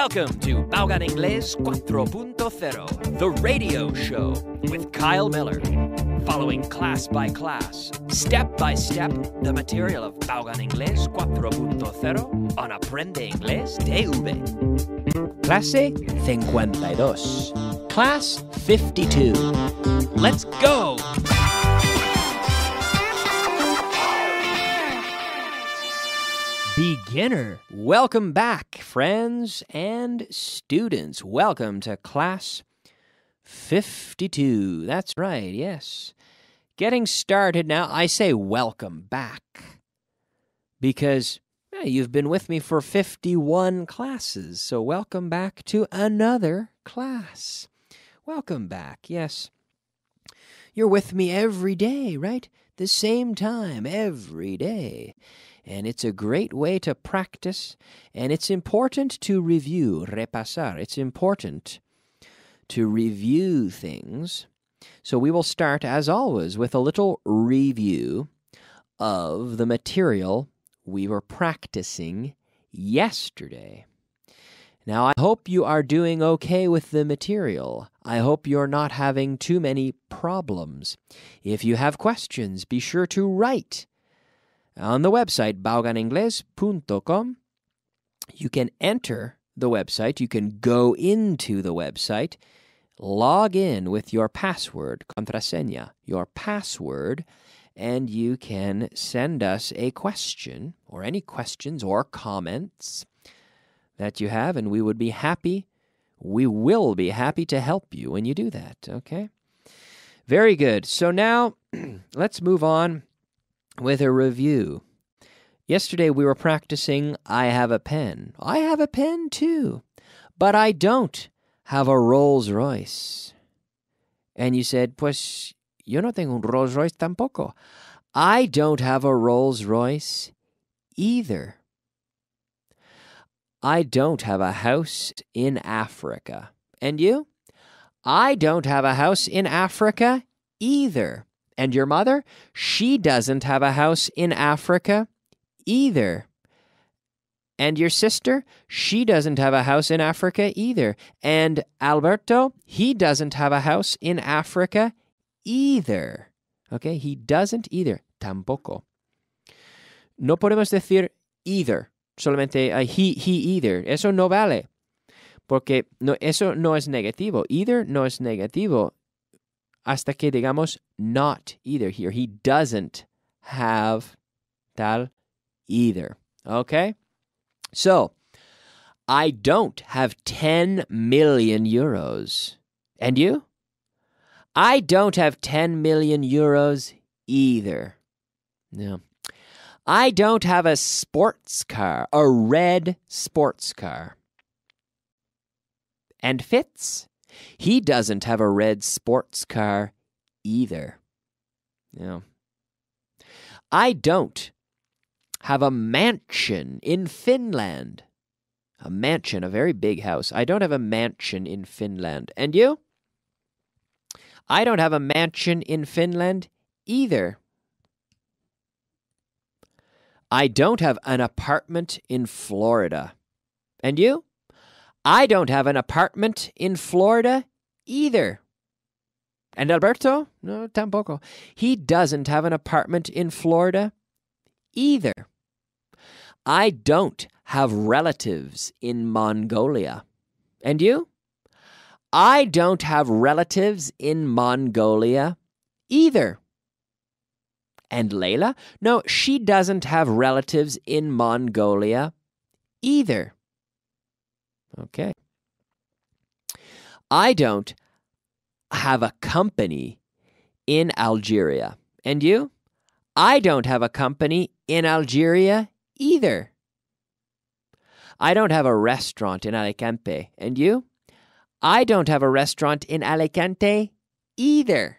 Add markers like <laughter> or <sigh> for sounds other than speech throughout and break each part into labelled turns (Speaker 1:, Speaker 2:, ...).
Speaker 1: Welcome to Vaughan Inglés 4.0, the radio show with Kyle Millar. Following class by class, step by step, the material of Vaughan Inglés 4.0 on Aprende Inglés TV. Clase 52. Class 52. Let's go! Beginner. Welcome back, friends and students. Welcome to class 52. That's right, yes. Getting started now. I say welcome back because yeah, you've been with me for 51 classes. So, welcome back to another class. Welcome back, yes. You're with me every day, right? The same time every day and it's a great way to practice, and it's important to review, repasar. It's important to review things. So we will start, as always, with a little review of the material we were practicing yesterday. Now, I hope you are doing okay with the material. I hope you're not having too many problems. If you have questions, be sure to write on the website vaughaningles.com. You can enter the website, you can go into the website, log in with your password, contraseña, your password, and you can send us a question or any questions or comments that you have, and we would be happy. We will be happy to help you when you do that, okay? Very good. So now <clears throat> let's move on with a review. Yesterday we were practicing I have a pen. I have a pen too, but I don't have a Rolls Royce. And you said, pues yo no tengo un Rolls Royce tampoco. I don't have a Rolls Royce either. I don't have a house in Africa. And you? I don't have a house in Africa either. And your mother? She doesn't have a house in Africa either. And your sister? She doesn't have a house in Africa either. And Alberto? He doesn't have a house in Africa either. Okay, he doesn't either. Tampoco. No podemos decir either. Solamente uh, he, he either. Eso no vale. Porque no, eso no es negativo. Either no es negativo hasta que digamos not either here. He doesn't have tal either. Okay? So, I don't have 10 million euros. And you? I don't have 10 million euros either. No. I don't have a sports car, a red sports car. And Fitz? He doesn't have a red sports car either. Yeah. I don't have a mansion in Finland. A mansion, a very big house. I don't have a mansion in Finland. And you? I don't have a mansion in Finland either. I don't have an apartment in Florida. And you? I don't have an apartment in Florida either. And Alberto? No, tampoco. He doesn't have an apartment in Florida either. I don't have relatives in Mongolia. And you? I don't have relatives in Mongolia either. And Layla? No, she doesn't have relatives in Mongolia either. Okay. I don't have a company in Algeria. And you? I don't have a company in Algeria either. I don't have a restaurant in Alicante. And you? I don't have a restaurant in Alicante either.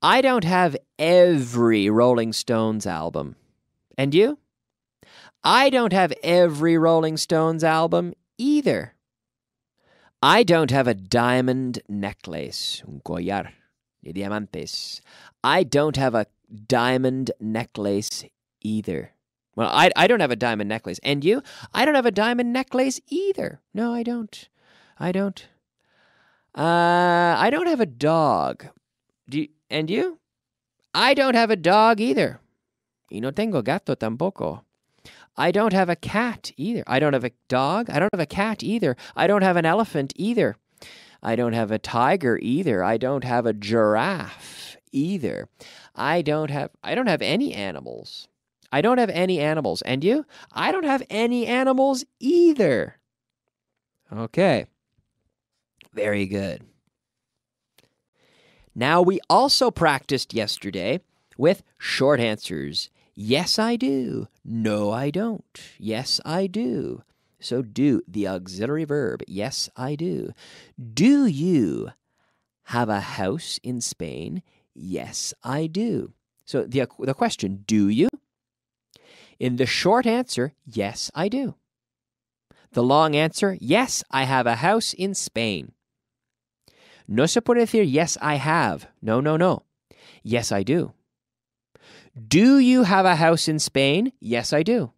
Speaker 1: I don't have every Rolling Stones album. And you? I don't have every Rolling Stones album either. I don't have a diamond necklace, un collar de diamantes. I don't have a diamond necklace either. Well, I, I don't have a diamond necklace. And you? I don't have a diamond necklace either. No, I don't. I don't. Uh, I don't have a dog. Do you, and you? I don't have a dog either. Y no tengo gato tampoco. I don't have a cat either. I don't have a dog. I don't have a cat either. I don't have an elephant either. I don't have a tiger either. I don't have a giraffe either. I don't have I don't have any animals. I don't have any animals. And you? I don't have any animals either. Okay. Very good. Now, we also practiced yesterday with short answers. Yes, I do. No, I don't. Yes, I do. So, do the auxiliary verb. Yes, I do. Do you have a house in Spain? Yes, I do. So, the, the question, do you? In the short answer, yes, I do. The long answer, yes, I have a house in Spain. No se puede decir, yes, I have. No, no, no. Yes, I do. Do you have a house in Spain? Yes, I do.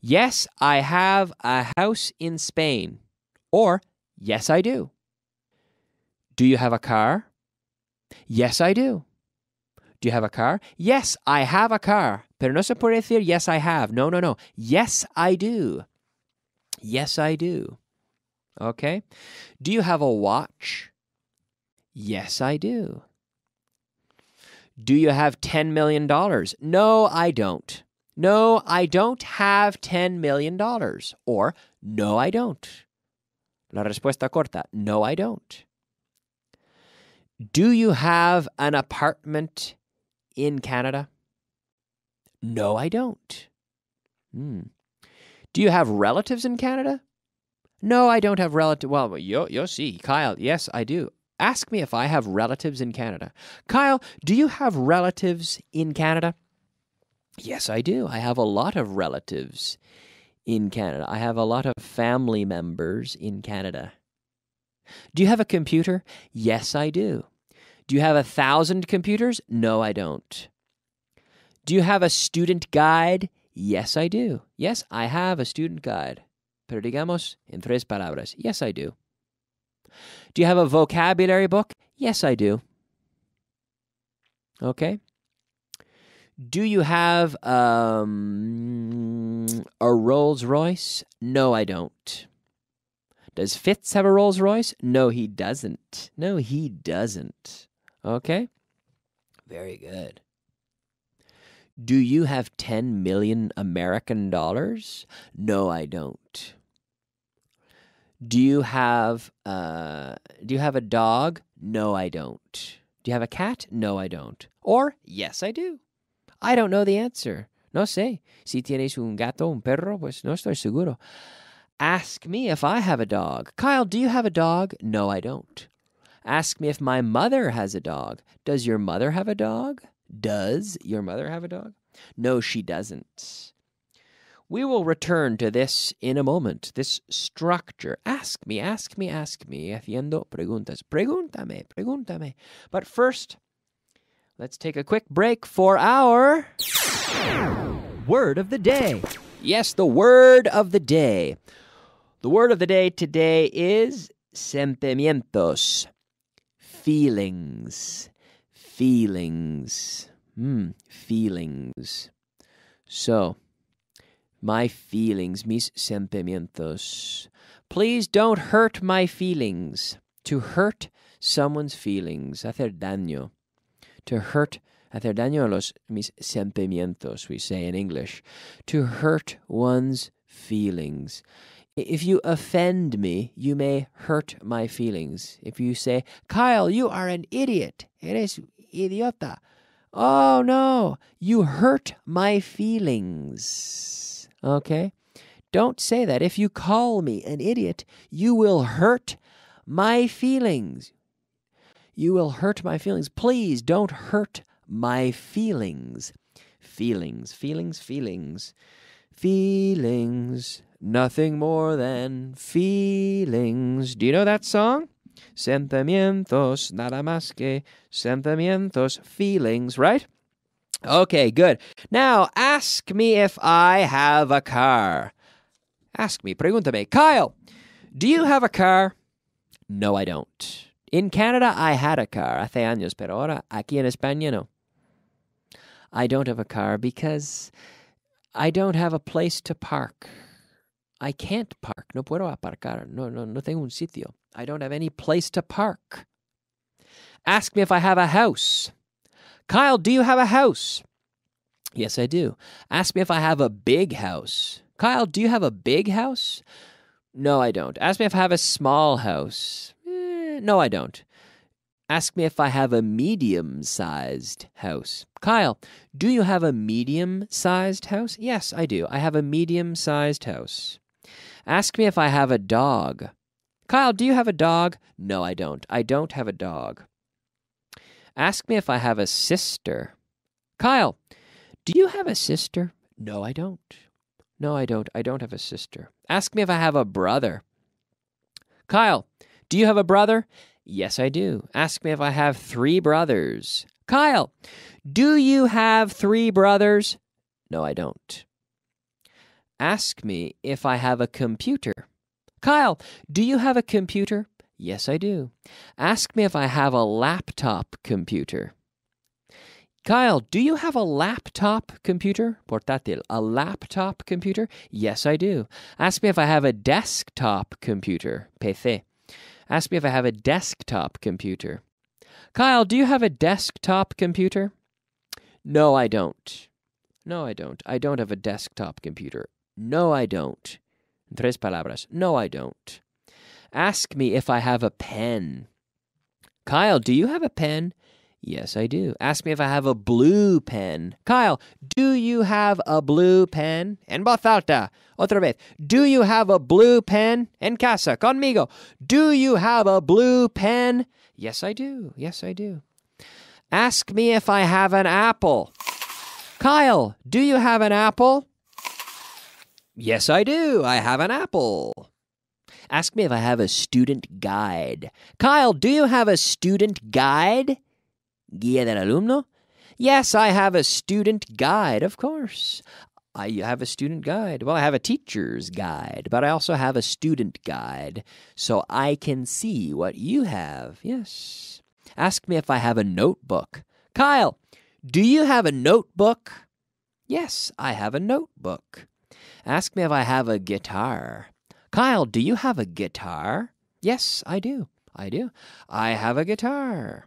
Speaker 1: Yes, I have a house in Spain. Or, yes, I do. Do you have a car? Yes, I do. Do you have a car? Yes, I have a car. Pero no se puede decir, yes, I have. No, no, no. Yes, I do. Yes, I do. Okay. Do you have a watch? Yes, I do. Do you have $10 million? No, I don't. No, I don't have $10 million. Or, no, I don't. La respuesta corta, no, I don't. Do you have an apartment in Canada? No, I don't. Hmm. Do you have relatives in Canada? No, I don't have relatives. Well, yo, yo see, Kyle, yes, I do. Ask me if I have relatives in Canada. Kyle, do you have relatives in Canada? Yes, I do. I have a lot of relatives in Canada. I have a lot of family members in Canada. Do you have a computer? Yes, I do. Do you have a thousand computers? No, I don't. Do you have a student guide? Yes, I do. Yes, I have a student guide. Pero digamos en tres palabras. Yes, I do. Do you have a vocabulary book? Yes, I do. Okay. Do you have um, a Rolls Royce? No, I don't. Does Fitz have a Rolls Royce? No, he doesn't. No, he doesn't. Okay. Very good. Do you have 10 million American dollars? No, I don't. Do you have uh do you have a dog? No, I don't. Do you have a cat? No, I don't. Or yes, I do. I don't know the answer. No sé. Si tienes un gato, un perro, pues no estoy seguro. Ask me if I have a dog. Kyle, do you have a dog? No, I don't. Ask me if my mother has a dog. Does your mother have a dog? Does your mother have a dog? No, she doesn't. We will return to this in a moment, this structure. Ask me, ask me, ask me, haciendo preguntas. Pregúntame, pregúntame. But first, let's take a quick break for our word of the day. Yes, the word of the day. The word of the day today is sentimientos. Feelings. Feelings. Hmm, feelings. So, my feelings, mis sentimientos. Please don't hurt my feelings. To hurt someone's feelings, hacer daño. To hurt, hacer daño a los mis sentimientos, we say in English. To hurt one's feelings. If you offend me, you may hurt my feelings. If you say, Kyle, you are an idiot. Eres idiota. Oh no, you hurt my feelings. Okay? Don't say that. If you call me an idiot, you will hurt my feelings. You will hurt my feelings. Please don't hurt my feelings. Feelings, feelings, feelings. Feelings. Nothing more than feelings. Do you know that song? Sentimientos, nada más que sentimientos, feelings, right? Okay, good. Now ask me if I have a car. Ask me, pregúntame. Kyle, do you have a car? No, I don't. In Canada, I had a car hace años, pero ahora aquí en España no. I don't have a car because I don't have a place to park. I can't park. No puedo aparcar. No, no, no tengo un sitio. I don't have any place to park. Ask me if I have a house. Kyle, do you have a house? Yes, I do. Ask me if I have a big house. Kyle, do you have a big house? No, I don't. Ask me if I have a small house. Eh, no, I don't. Ask me if I have a medium sized house. Kyle, do you have a medium sized house? Yes, I do. I have a medium sized house. Ask me if I have a dog. Kyle, do you have a dog? No, I don't. I don't have a dog. Ask me if I have a sister. Kyle, do you have a sister? No, I don't. No, I don't. I don't have a sister. Ask me if I have a brother. Kyle, do you have a brother? Yes, I do. Ask me if I have three brothers. Kyle, do you have three brothers? No, I don't. Ask me if I have a computer. Kyle, do you have a computer? Yes, I do. Ask me if I have a laptop computer. Kyle, do you have a laptop computer? Portátil. A laptop computer? Yes, I do. Ask me if I have a desktop computer. PC. Ask me if I have a desktop computer. Kyle, do you have a desktop computer? No, I don't. No, I don't. I don't have a desktop computer. No, I don't. Tres palabras. No, I don't. Ask me if I have a pen. Kyle, do you have a pen? Yes, I do. Ask me if I have a blue pen. Kyle, do you have a blue pen? En voz alta. Otra vez. Do you have a blue pen? En casa, conmigo. Do you have a blue pen? Yes, I do. Yes, I do. Ask me if I have an apple. Kyle, do you have an apple? Yes, I do. I have an apple. Ask me if I have a student guide. Kyle, do you have a student guide? Guía del alumno? Yes, I have a student guide, of course. I have a student guide. Well, I have a teacher's guide, but I also have a student guide, so I can see what you have. Yes. Ask me if I have a notebook. Kyle, do you have a notebook? Yes, I have a notebook. Ask me if I have a guitar. Kyle, do you have a guitar? Yes, I do. I do. I have a guitar.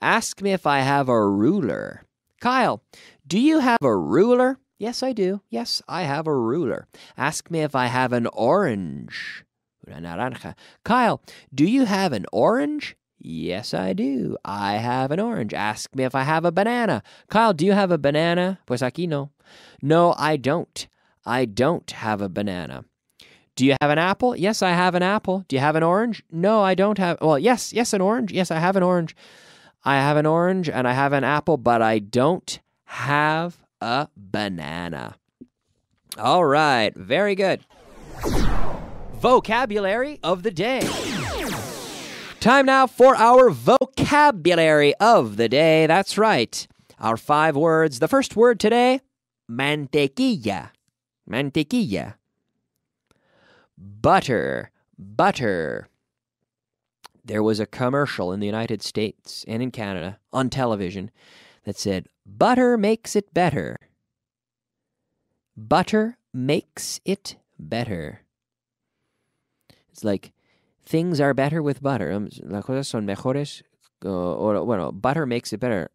Speaker 1: Ask me if I have a ruler. Kyle, do you have a ruler? Yes, I do. Yes, I have a ruler. Ask me if I have an orange. Una naranja. Kyle, do you have an orange? Yes, I do. I have an orange. Ask me if I have a banana. Kyle, do you have a banana? Pues aquí no. No, I don't. I don't have a banana. Do you have an apple? Yes, I have an apple. Do you have an orange? No, I don't have. Well, yes, yes, an orange. Yes, I have an orange. I have an orange and I have an apple, but I don't have a banana. All right, very good. Vocabulary of the day. Time now for our vocabulary of the day. That's right. Our five words. The first word today mantequilla. Mantequilla. Butter. Butter there was a commercial in the United States and in Canada on television that said, Butter makes it better. Butter makes it better. It's like things are better with butter. Um, las cosas son mejores. Uh, o, bueno, butter makes it better.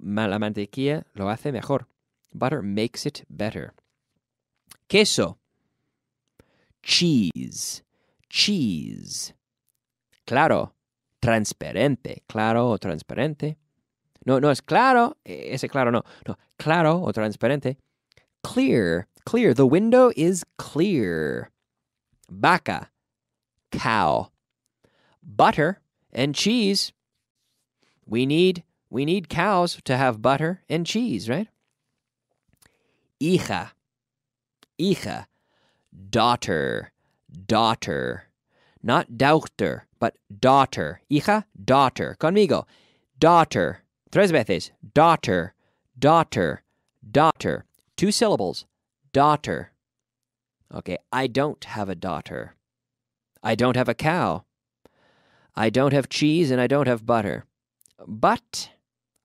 Speaker 1: La mantequilla lo hace mejor. Butter makes it better. Queso. Cheese. Cheese. Claro, transparente. Claro o transparente. No, no es claro, ese claro no. No, claro o transparente. Clear, clear. The window is clear. Vaca, cow. Butter and cheese. We need we need cows to have butter and cheese, right? Hija, hija, daughter, daughter, not daughter, but daughter. Hija, daughter. Conmigo. Daughter. Tres veces. Daughter. daughter, daughter. Two syllables, daughter. Okay, I don't have a daughter. I don't have a cow. I don't have cheese and I don't have butter. But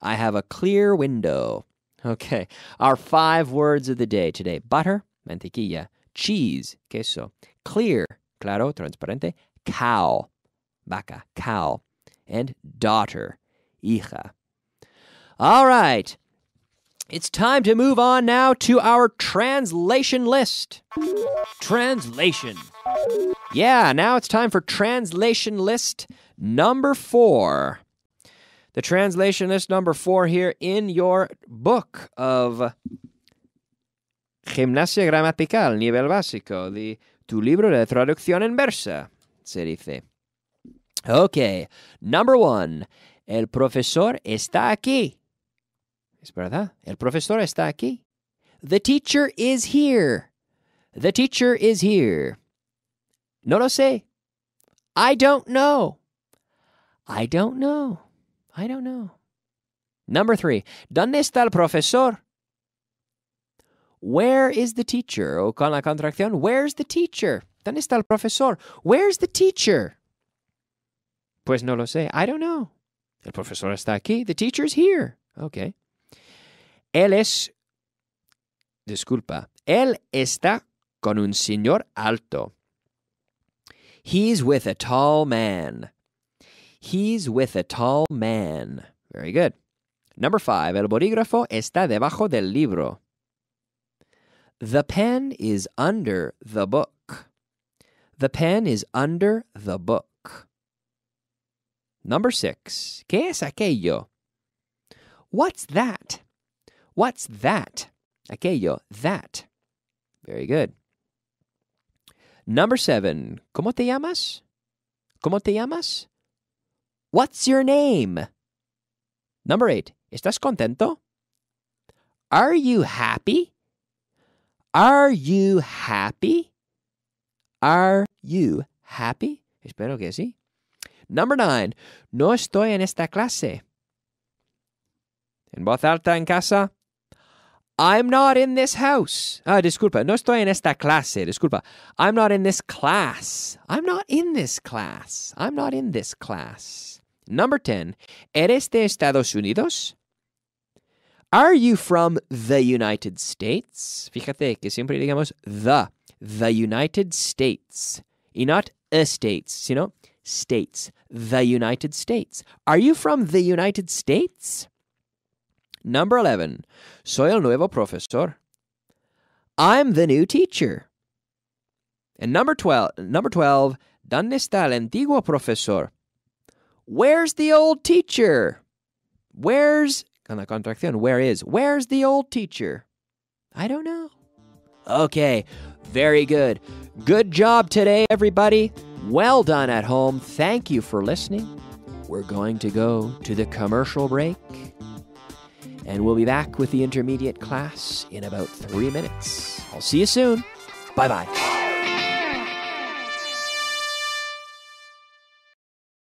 Speaker 1: I have a clear window. Okay, our five words of the day today butter, mantequilla, cheese, queso, clear, claro, transparente, cow, vaca, cow, and daughter, hija. All right, it's time to move on now to our translation list. Translation. Yeah, now it's time for translation list number four. The translation list number four here in your book of Gimnasia Gramatical, Nivel Básico, the, tu libro de traducción inversa, se dice. Okay, number one. El profesor está aquí. Es verdad, el profesor está aquí. The teacher is here. The teacher is here. No lo sé. I don't know. I don't know. I don't know. Number three. ¿Dónde está el profesor? Where is the teacher? O con la contracción, where's the teacher? ¿Dónde está el profesor? Where's the teacher? Pues no lo sé. I don't know. El profesor está aquí. The teacher's here. Okay. Él es. Disculpa. Él está con un señor alto. He's with a tall man. He's with a tall man. Very good. Number five. El bolígrafo está debajo del libro. The pen is under the book. The pen is under the book. Number six. ¿Qué es aquello? What's that? What's that? Aquello, that. Very good. Number seven. ¿Cómo te llamas? ¿Cómo te llamas? What's your name? Number eight. ¿Estás contento? Are you happy? Are you happy? Are you happy? Espero que sí. Number nine. No estoy en esta clase. En voz alta en casa. I'm not in this house. Ah, disculpa, no estoy en esta clase. Disculpa. I'm not in this class. I'm not in this class. I'm not in this class. Number 10. ¿Eres de Estados Unidos? Are you from the United States? Fíjate que siempre digamos the, the United States. Y not states, sino states. The United States. Are you from the United States? Number 11. Soy el nuevo profesor. I'm the new teacher. And number 12, number 12, ¿dónde está el antiguo profesor? Where's the old teacher? Where's, con la contracción, where is? Where's the old teacher? I don't know. Okay, very good. Good job today, everybody. Well done at home. Thank you for listening. We're going to go to the commercial break. And we'll be back with the intermediate class in about three minutes. I'll see you soon. Bye bye.